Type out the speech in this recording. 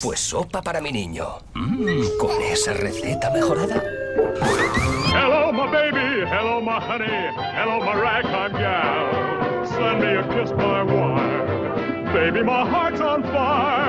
Pues sopa para mi niño. Mm, con esa receta mejorada. Hello, my baby. Hello, my honey. Hello, my ragtime gal. Send me a kiss by wire. Baby, my heart's on fire.